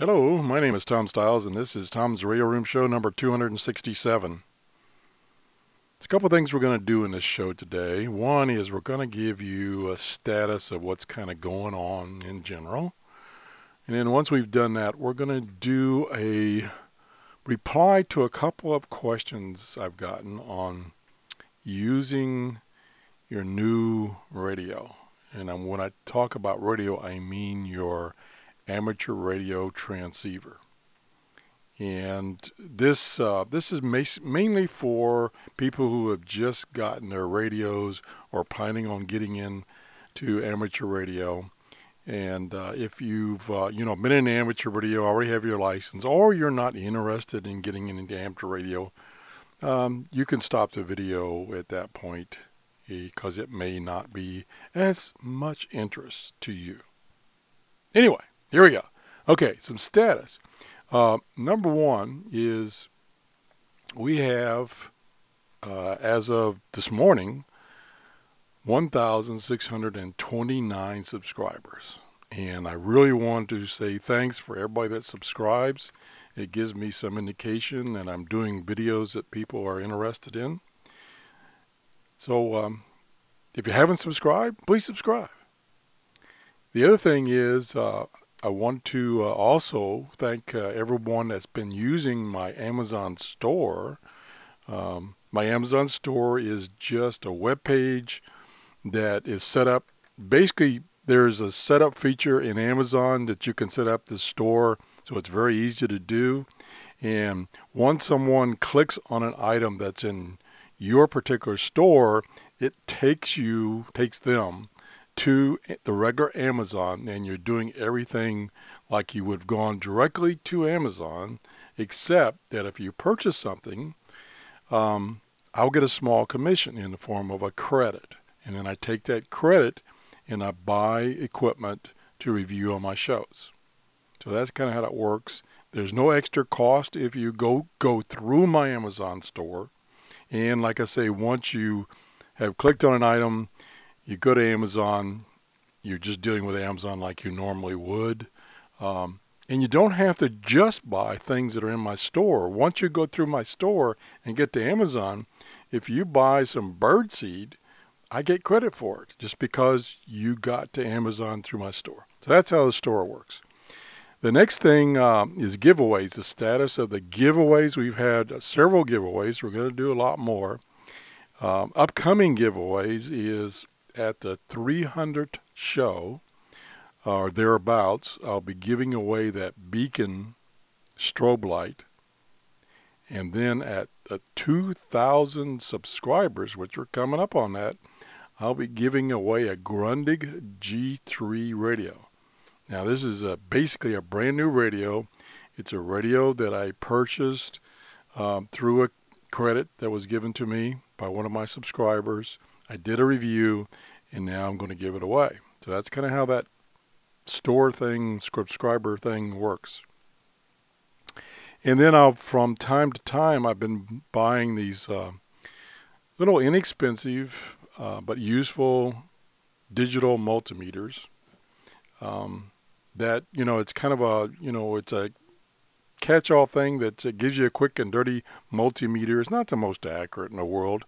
Hello, my name is Tom Stiles, and this is Tom's Radio Room Show number 267. There's a couple things we're going to do in this show today. One is we're going to give you a status of what's kind of going on in general. And then once we've done that, we're going to do a reply to a couple of questions I've gotten on using your new radio. And when I talk about radio, I mean your amateur radio transceiver. And this uh, this is mainly for people who have just gotten their radios or planning on getting in to amateur radio. And uh, if you've uh, you know been in amateur radio, already have your license, or you're not interested in getting into amateur radio, um, you can stop the video at that point because it may not be as much interest to you. Anyway, here we go. Okay, some status. Uh, number one is we have, uh, as of this morning, 1,629 subscribers. And I really want to say thanks for everybody that subscribes. It gives me some indication that I'm doing videos that people are interested in. So um, if you haven't subscribed, please subscribe. The other thing is, uh, I want to uh, also thank uh, everyone that's been using my Amazon store. Um, my Amazon store is just a web page that is set up. Basically, there's a setup feature in Amazon that you can set up the store, so it's very easy to do. And once someone clicks on an item that's in your particular store, it takes you, takes them to the regular Amazon and you're doing everything like you would have gone directly to Amazon, except that if you purchase something, um, I'll get a small commission in the form of a credit. And then I take that credit and I buy equipment to review on my shows. So that's kind of how that works. There's no extra cost if you go go through my Amazon store. And like I say, once you have clicked on an item, you go to Amazon, you're just dealing with Amazon like you normally would. Um, and you don't have to just buy things that are in my store. Once you go through my store and get to Amazon, if you buy some birdseed, I get credit for it just because you got to Amazon through my store. So that's how the store works. The next thing um, is giveaways, the status of the giveaways. We've had several giveaways. We're going to do a lot more. Um, upcoming giveaways is at the 300th show or thereabouts, I'll be giving away that beacon strobe light. And then at the 2,000 subscribers, which are coming up on that, I'll be giving away a Grundig G3 radio. Now, this is a, basically a brand new radio. It's a radio that I purchased um, through a credit that was given to me by one of my subscribers. I did a review and now I'm going to give it away. So that's kind of how that store thing, subscriber thing works. And then I'll, from time to time, I've been buying these uh, little inexpensive uh, but useful digital multimeters. Um, that you know, it's kind of a you know, it's a catch-all thing that gives you a quick and dirty multimeter. It's not the most accurate in the world,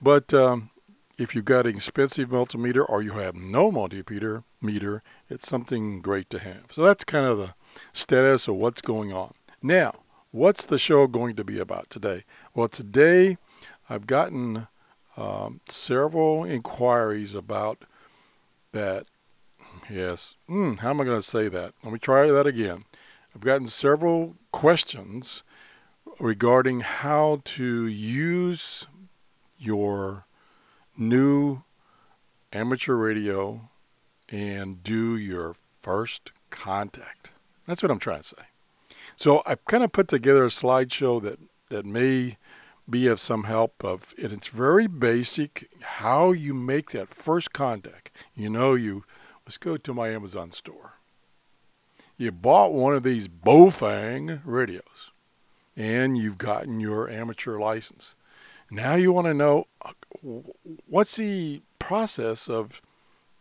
but um, if you've got an expensive multimeter or you have no multimeter meter, it's something great to have. So that's kind of the status of what's going on. Now, what's the show going to be about today? Well, today I've gotten um, several inquiries about that. Yes. Mm, how am I going to say that? Let me try that again. I've gotten several questions regarding how to use your new amateur radio and do your first contact. That's what I'm trying to say. So I've kind of put together a slideshow that, that may be of some help of and it's very basic how you make that first contact. You know you let's go to my Amazon store. You bought one of these Baofeng radios and you've gotten your amateur license. Now you want to know uh, what's the process of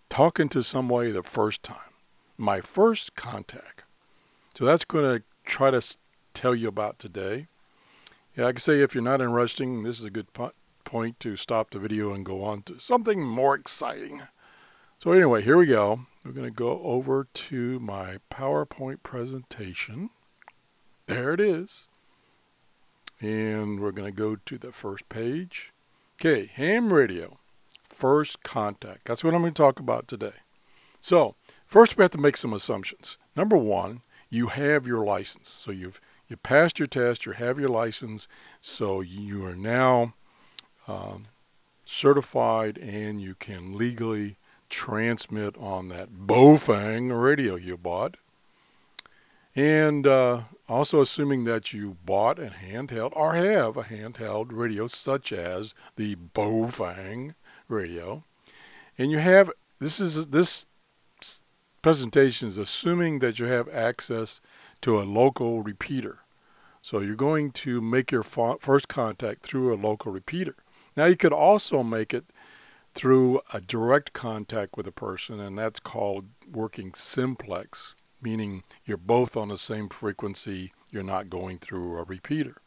talking to somebody the first time? My first contact. So that's going to try to tell you about today. Yeah, I can say if you're not interested, this is a good point to stop the video and go on to something more exciting. So anyway, here we go. We're going to go over to my PowerPoint presentation. There it is. And we're going to go to the first page. Okay, ham radio, first contact. That's what I'm going to talk about today. So, first we have to make some assumptions. Number one, you have your license. So you've you passed your test, you have your license, so you are now um, certified and you can legally transmit on that Baofeng radio you bought. And uh, also assuming that you bought a handheld or have a handheld radio such as the Baofeng radio. And you have, this is, this presentation is assuming that you have access to a local repeater. So you're going to make your first contact through a local repeater. Now you could also make it through a direct contact with a person, and that's called working simplex, meaning you're both on the same frequency, you're not going through a repeater.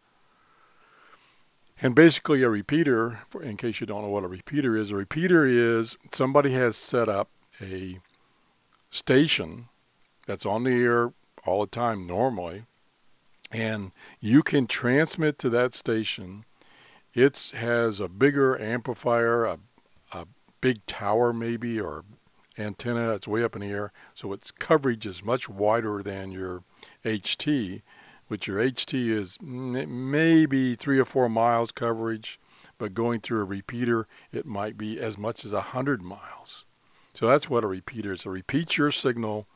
And basically a repeater, in case you don't know what a repeater is, a repeater is somebody has set up a station that's on the air all the time normally, and you can transmit to that station. It has a bigger amplifier, a, a big tower maybe, or antenna. It's way up in the air, so its coverage is much wider than your HT, which your HT is maybe three or four miles coverage, but going through a repeater, it might be as much as a hundred miles. So that's what a repeater is. It repeats your signal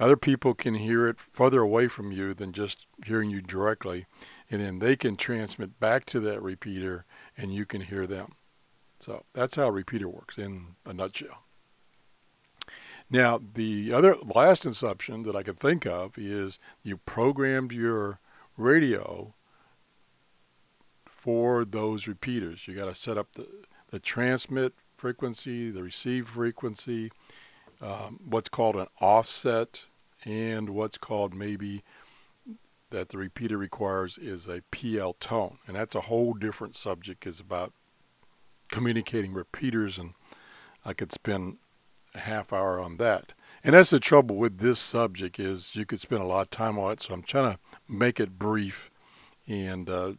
other people can hear it further away from you than just hearing you directly, and then they can transmit back to that repeater and you can hear them. So that's how a repeater works in a nutshell. Now, the other last assumption that I could think of is you programmed your radio for those repeaters. You got to set up the, the transmit frequency, the receive frequency, um, what's called an offset and what's called maybe that the repeater requires is a PL tone. And that's a whole different subject is about communicating repeaters and I could spend a half hour on that. And that's the trouble with this subject is you could spend a lot of time on it. So I'm trying to make it brief and uh,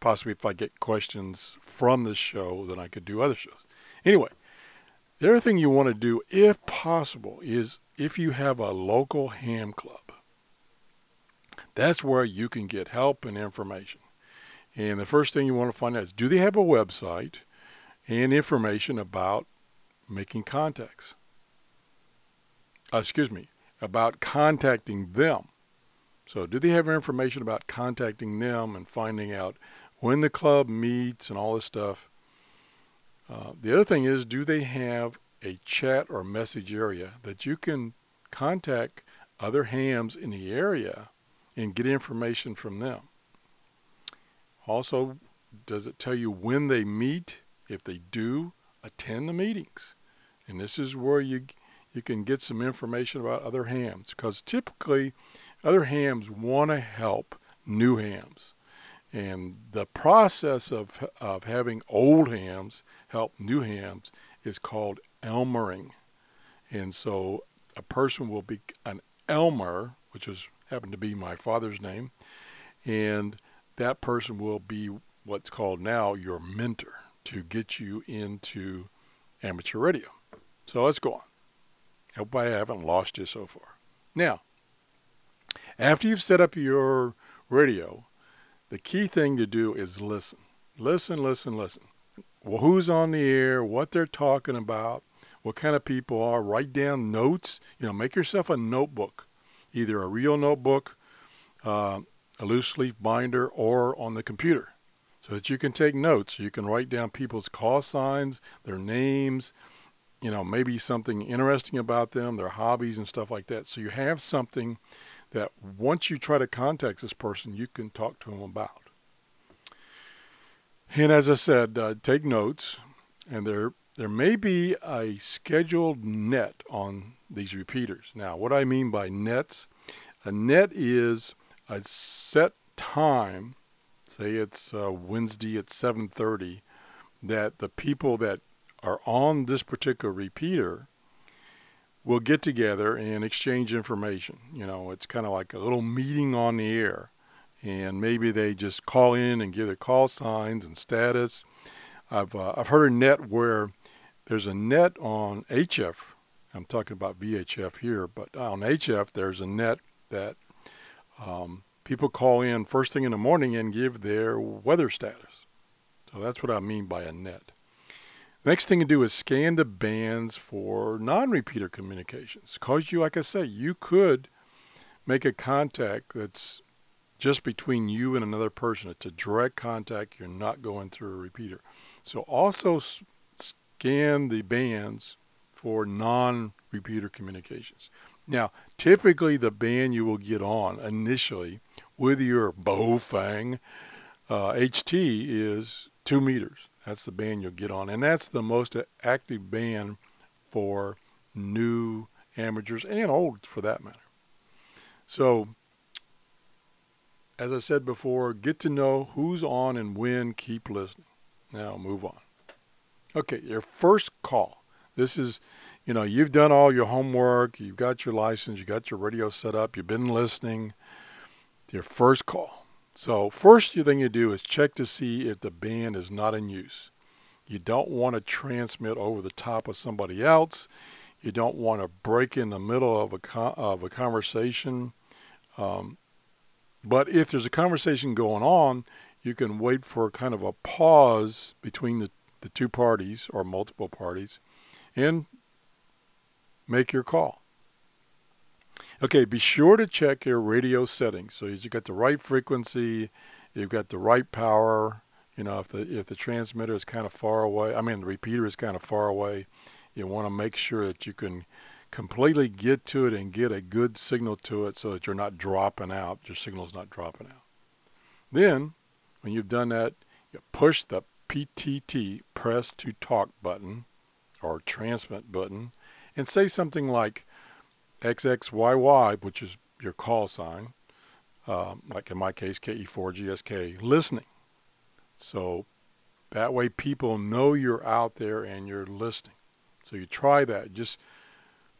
possibly if I get questions from this show, then I could do other shows. Anyway, the other thing you want to do, if possible, is if you have a local ham club, that's where you can get help and information. And the first thing you want to find out is do they have a website and information about making contacts? Uh, excuse me, about contacting them. So, do they have information about contacting them and finding out when the club meets and all this stuff? Uh, the other thing is, do they have a chat or message area that you can contact other hams in the area and get information from them? Also, does it tell you when they meet? If they do, attend the meetings. And this is where you you can get some information about other hams because typically other hams want to help new hams. And the process of, of having old hams help new hams is called elmering. And so a person will be an elmer, which is happened to be my father's name, and that person will be what's called now your mentor to get you into amateur radio. So let's go on. Hope I haven't lost you so far. Now, after you've set up your radio, the key thing to do is listen. Listen, listen, listen. Well, who's on the air, what they're talking about, what kind of people are. Write down notes. You know, make yourself a notebook, either a real notebook, uh, a loose leaf binder, or on the computer, so that you can take notes. You can write down people's call signs, their names, you know, maybe something interesting about them, their hobbies and stuff like that. So you have something that once you try to contact this person, you can talk to them about. And as I said, uh, take notes, and there there may be a scheduled net on these repeaters. Now, what I mean by nets, A net is a set time, say it's uh, Wednesday at 7:30, that the people that are on this particular repeater will get together and exchange information. You know, it's kind of like a little meeting on the air. And maybe they just call in and give their call signs and status. I've, uh, I've heard a net where there's a net on HF. I'm talking about VHF here, but on HF, there's a net that um, people call in first thing in the morning and give their weather status. So that's what I mean by a net. Next thing to do is scan the bands for non-repeater communications. Because you, like I say, you could make a contact that's just between you and another person. It's a direct contact. You're not going through a repeater. So also scan the bands for non-repeater communications. Now, typically the band you will get on initially with your Baofeng uh, HT is two meters. That's the band you'll get on. And that's the most active band for new amateurs and old for that matter. So, as I said before, get to know who's on and when, keep listening. Now, move on. Okay, your first call. This is, you know, you've done all your homework, you've got your license, you got your radio set up, you've been listening. Your first call. So first thing you do is check to see if the band is not in use. You don't want to transmit over the top of somebody else. You don't want to break in the middle of a, of a conversation. Um, but if there's a conversation going on, you can wait for kind of a pause between the, the two parties or multiple parties and make your call. Okay, be sure to check your radio settings. So you've got the right frequency, you've got the right power. You know, if the if the transmitter is kind of far away, I mean the repeater is kind of far away, you want to make sure that you can completely get to it and get a good signal to it so that you're not dropping out, your signal's not dropping out. Then, when you've done that, you push the PTT, press to talk button, or transmit button, and say something like, XXYY, which is your call sign, uh, like in my case, KE4GSK, listening. So that way people know you're out there and you're listening. So you try that. Just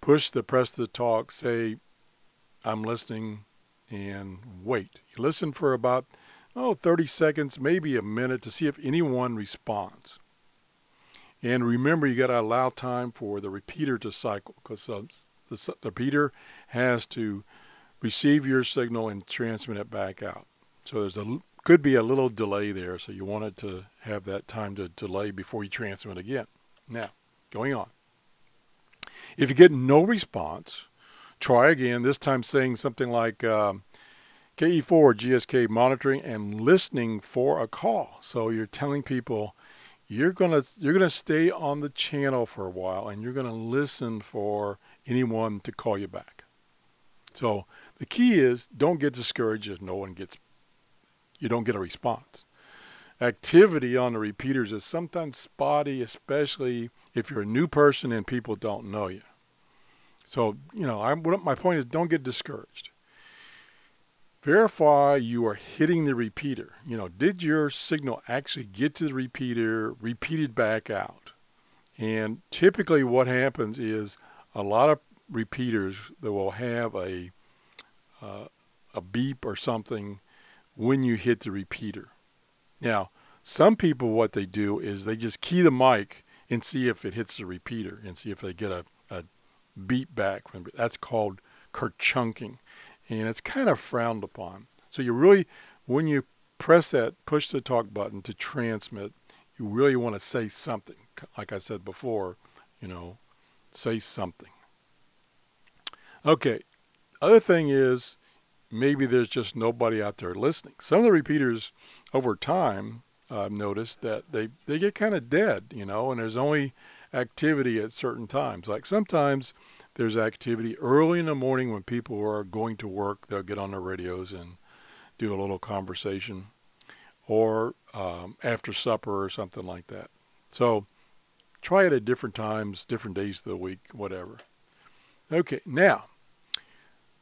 push the press the talk, say, I'm listening, and wait. You listen for about, oh, 30 seconds, maybe a minute to see if anyone responds. And remember, you got to allow time for the repeater to cycle because the, the repeater has to receive your signal and transmit it back out. So there's a could be a little delay there, so you want it to have that time to delay before you transmit again. Now, going on. If you get no response, try again, this time saying something like um, KE4 GSK monitoring and listening for a call. So you're telling people you're gonna you're gonna stay on the channel for a while and you're gonna listen for anyone to call you back. So the key is don't get discouraged if no one gets, you don't get a response. Activity on the repeaters is sometimes spotty, especially if you're a new person and people don't know you. So, you know, I'm, my point is don't get discouraged. Verify you are hitting the repeater. You know, did your signal actually get to the repeater, repeated back out? And typically what happens is a lot of repeaters that will have a uh, a beep or something when you hit the repeater. Now, some people what they do is they just key the mic and see if it hits the repeater and see if they get a, a beep back. From, That's called kerchunking, and it's kind of frowned upon. So you really, when you press that push the talk button to transmit, you really want to say something. Like I said before, you know, say something. Okay, other thing is maybe there's just nobody out there listening. Some of the repeaters over time, I've noticed that they, they get kind of dead, you know, and there's only activity at certain times. Like sometimes there's activity early in the morning when people are going to work, they'll get on their radios and do a little conversation, or um, after supper or something like that. So try it at different times, different days of the week, whatever. Okay, now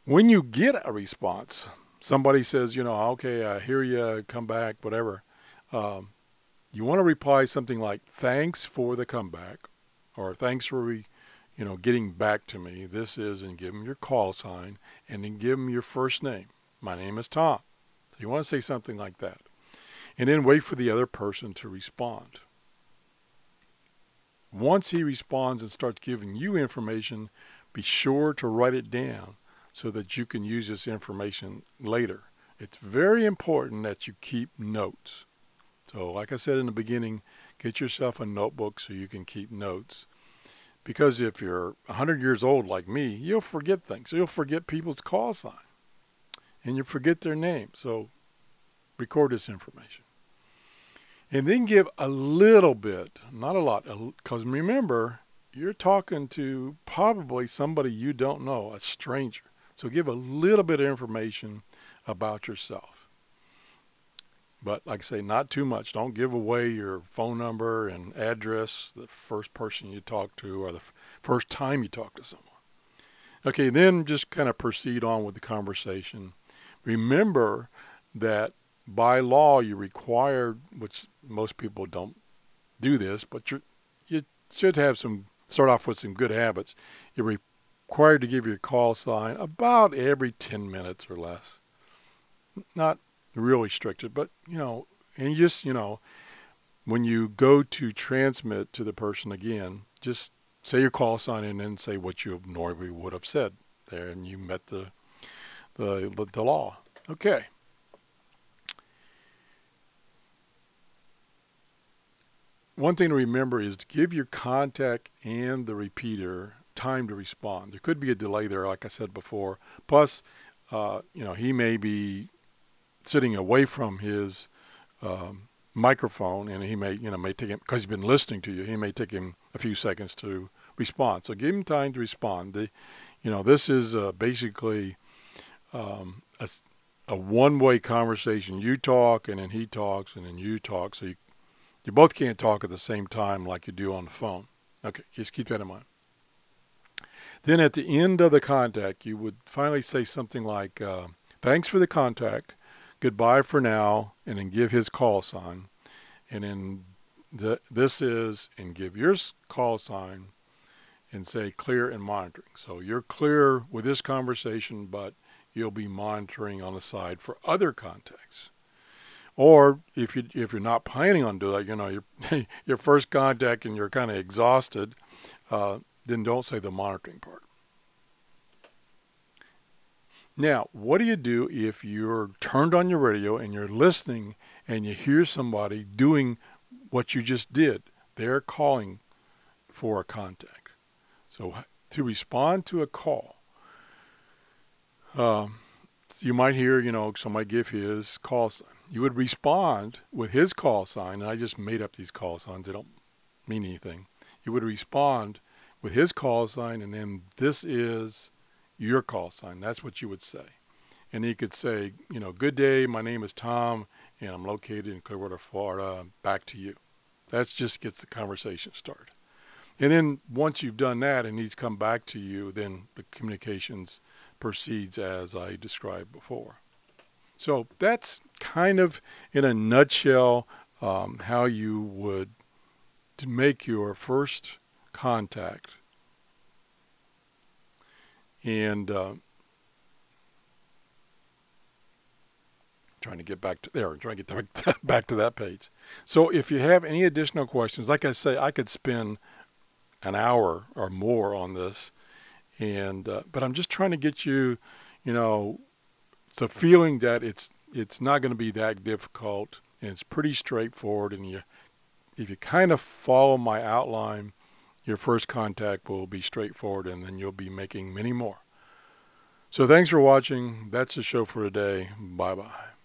When you get a response, somebody says, you know, okay, I hear you, come back, whatever. Um, you want to reply something like, thanks for the comeback, or thanks for, re, you know, getting back to me. This is, and give them your call sign, and then give them your first name. My name is Tom. So you want to say something like that. And then wait for the other person to respond. Once he responds and starts giving you information, be sure to write it down so that you can use this information later. It's very important that you keep notes. So like I said in the beginning, get yourself a notebook so you can keep notes. Because if you're 100 years old like me, you'll forget things. You'll forget people's call sign. And you forget their name. So record this information. And then give a little bit, not a lot, because remember, you're talking to probably somebody you don't know, a stranger. So give a little bit of information about yourself. But like I say, not too much. Don't give away your phone number and address the first person you talk to or the first time you talk to someone. Okay, then just kind of proceed on with the conversation. Remember that by law you're required, which most people don't do this, but you you should have some start off with some good habits. You're required to give your call sign about every 10 minutes or less. Not really restricted, but you know, and just, you know, when you go to transmit to the person again, just say your call sign and then say what you normally would have said there and you met the the, the law. Okay. One thing to remember is to give your contact and the repeater time to respond. There could be a delay there, like I said before. Plus, uh, you know, he may be sitting away from his um, microphone, and he may, you know, may take him because he's been listening to you. He may take him a few seconds to respond. So give him time to respond. The, you know, this is uh, basically um, a, a one-way conversation. You talk, and then he talks, and then you talk. So you, you both can't talk at the same time like you do on the phone. Okay, just keep that in mind. Then at the end of the contact, you would finally say something like, uh, thanks for the contact, goodbye for now, and then give his call sign. And then the, this is, and give your call sign and say clear and monitoring. So you're clear with this conversation, but you'll be monitoring on the side for other contacts. Or if you if you're not planning on doing that, you know, your your first contact and you're kind of exhausted, uh, then don't say the monitoring part. Now, what do you do if you're turned on your radio and you're listening and you hear somebody doing what you just did? They're calling for a contact. So to respond to a call, um, you might hear, you know, somebody give his call sign. You would respond with his call sign, and I just made up these call signs. They don't mean anything. You would respond with his call sign, and then this is your call sign. That's what you would say. And he could say, you know, good day, my name is Tom, and I'm located in Clearwater, Florida. Back to you. That just gets the conversation started. And then once you've done that and he's come back to you, then the communications proceeds as I described before. So that's kind of, in a nutshell, um, how you would make your first contact. And uh, trying to get back to there, trying to get back to that page. So if you have any additional questions, like I say, I could spend an hour or more on this, and uh, but I'm just trying to get you, you know, it's a feeling that it's it's not going to be that difficult, and it's pretty straightforward, and you if you kind of follow my outline your first contact will be straightforward and then you'll be making many more. So thanks for watching. That's the show for today. Bye bye.